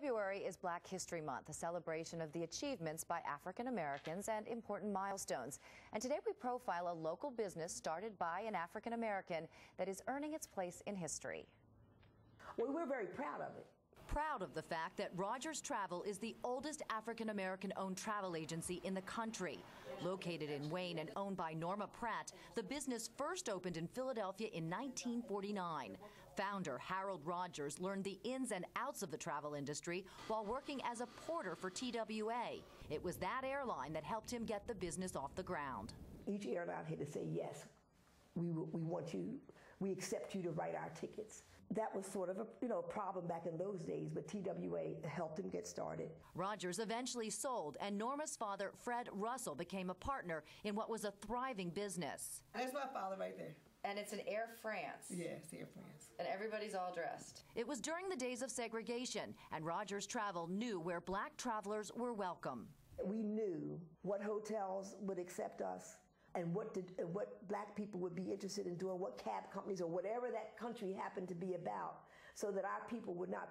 February is Black History Month, a celebration of the achievements by African Americans and important milestones. And today we profile a local business started by an African American that is earning its place in history. Well, we're very proud of it. Proud of the fact that Rodgers Travel is the oldest African American owned travel agency in the country. Located in Wayne and owned by Norma Pratt, the business first opened in Philadelphia in 1949. Founder Harold Rodgers learned the ins and outs of the travel industry while working as a porter for TWA. It was that airline that helped him get the business off the ground. Each airline had to say, yes, we, we want you, we accept you to write our tickets. That was sort of a you know problem back in those days, but TWA helped him get started. Rodgers eventually sold, and Norma's father, Fred Russell, became a partner in what was a thriving business. That's my father right there. And it's an Air France. Yes, Air France. And everybody's all dressed. It was during the days of segregation, and Rodgers Travel knew where black travelers were welcome. We knew what hotels would accept us and what did, what black people would be interested in doing, what cab companies or whatever that country happened to be about, so that our people would not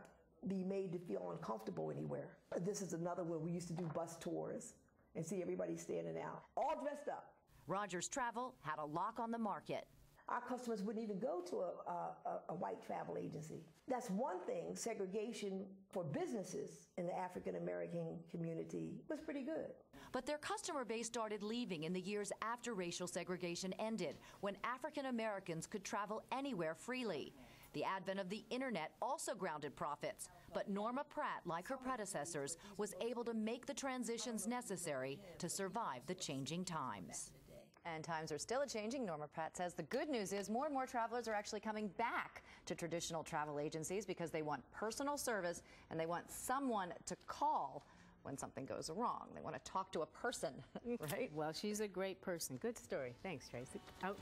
be made to feel uncomfortable anywhere. This is another one we used to do bus tours and see everybody standing out, all dressed up. Rodgers Travel had a lock on the market our customers wouldn't even go to a, a, a, white travel agency. That's one thing. Segregation for businesses in the African American community was pretty good. But their customer base started leaving in the years after racial segregation ended, when African Americans could travel anywhere freely. The advent of the internet also grounded profits, but Norma Pratt, like her predecessors, was able to make the transitions necessary to survive the changing times. And times are still changing. Norma Pratt says the good news is more and more travelers are actually coming back to traditional travel agencies because they want personal service and they want someone to call when something goes wrong. They want to talk to a person, right? Well, she's a great person. Good story. Thanks, Tracy. Oh.